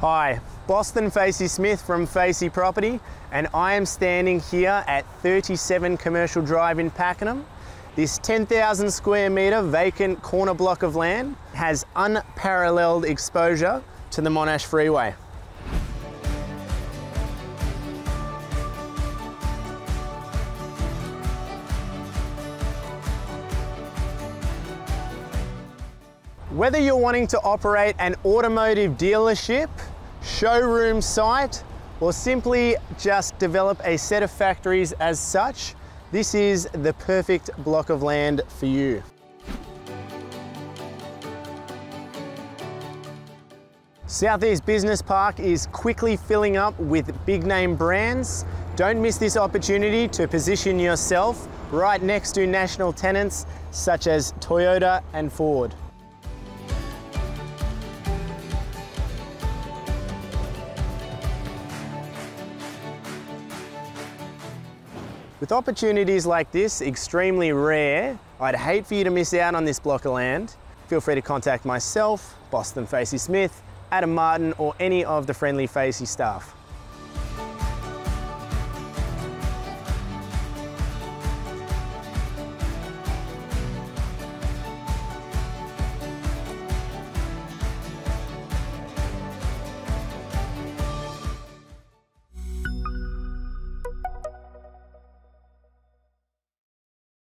Hi, Boston Facey Smith from Facey Property, and I am standing here at 37 Commercial Drive in Pakenham. This 10,000 square metre vacant corner block of land has unparalleled exposure to the Monash Freeway. Whether you're wanting to operate an automotive dealership, showroom site, or simply just develop a set of factories as such, this is the perfect block of land for you. Southeast Business Park is quickly filling up with big name brands. Don't miss this opportunity to position yourself right next to national tenants such as Toyota and Ford. With opportunities like this extremely rare, I'd hate for you to miss out on this block of land. Feel free to contact myself, Boston Facey Smith, Adam Martin, or any of the friendly Facey staff.